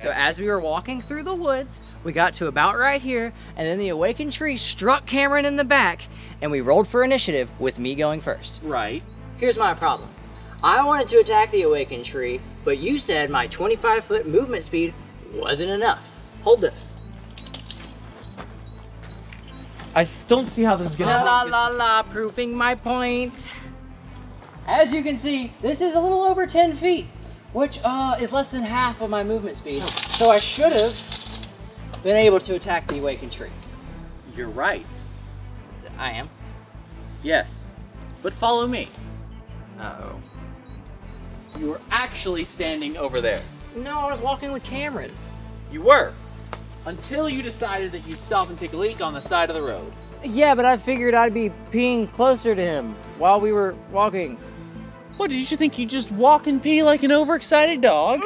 So as we were walking through the woods, we got to about right here, and then the awakened tree struck Cameron in the back, and we rolled for initiative with me going first. Right. Here's my problem. I wanted to attack the awakened tree, but you said my 25 foot movement speed wasn't enough. Hold this. I s- don't see how this is gonna La la la la, proving my point. As you can see, this is a little over 10 feet, which uh, is less than half of my movement speed. So I should have been able to attack the awakened tree. You're right. I am. Yes. But follow me. Uh-oh. You were actually standing over there. No, I was walking with Cameron. You were. Until you decided that you'd stop and take a leak on the side of the road. Yeah, but I figured I'd be peeing closer to him while we were walking. What, did you think you'd just walk and pee like an overexcited dog?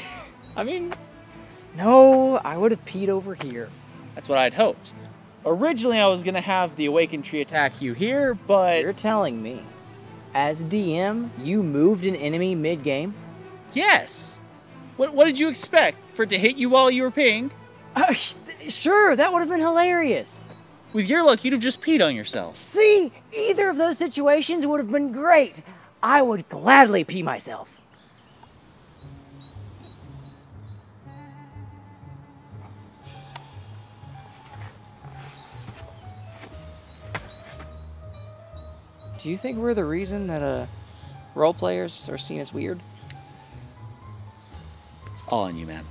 I mean, no, I would have peed over here. That's what I'd hoped. Originally, I was gonna have the awakened tree attack you here, but You're telling me, as DM, you moved an enemy mid-game? yes. What, what did you expect? For it to hit you while you were peeing? Uh, sure, that would have been hilarious. With your luck, you'd have just peed on yourself. See, either of those situations would have been great. I would gladly pee myself. Do you think we're the reason that uh, role players are seen as weird? It's all on you, man.